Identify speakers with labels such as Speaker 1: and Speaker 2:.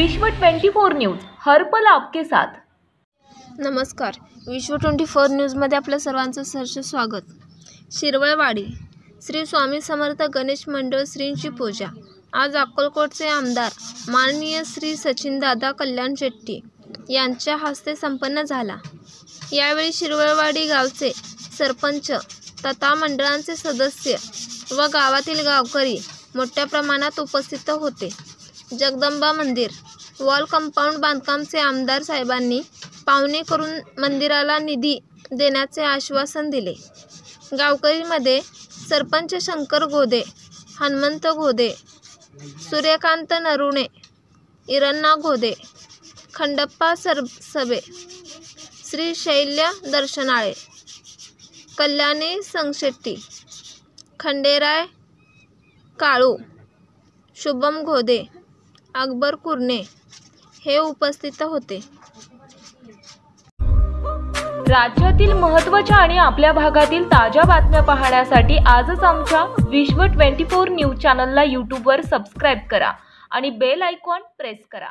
Speaker 1: विश्व 24 न्यूज हरपल आपके साथ.
Speaker 2: नमस्कार. विश्व ट्वेंटी फोर न्यूजमध्ये आपल्या सर्वांचं सहर्ष स्वागत. शिरवळवाडी श्री स्वामी समर्थ गणेश मंडळ श्रींची पूजा. आज अक्कलकोटचे आमदार माननीय श्री सचिनदादा कल्याण शेट्टी यांच्या हस्ते संपन्न झाला. यावेळी शिरवळवाडी गावचे सरपंच तथा मंडळांचे सदस्य व गावातील गावकरी मोठ्या प्रमाणात उपस्थित होते. जगदंबा मंदिर. वॉल कंपाऊंड बांधकामचे आमदार साहेबांनी पावणे करून मंदिराला निधी देण्याचे आश्वासन दिले. गावकरीमध्ये सरपंच शंकर गोदे हनुमंत गोदे सूर्यकांत नरुणे इरण्णा गोदे खंडप्पा सरसबे श्री शैल्य दर्शनाळे कल्याणी संगशेट्टी खंडेराय काळू शुभम घोदे अकबर कुरणे हे उपस्थित होते.
Speaker 1: राज्यातील महत्त्वाच्या आणि आपल्या भागातील ताज्या बातम्या पाहण्यासाठी आजच आमच्या विश्व 24 न्यूज चॅनलला यूट्यूबवर सबस्क्राईब करा आणि बेल आयकॉन प्रेस करा.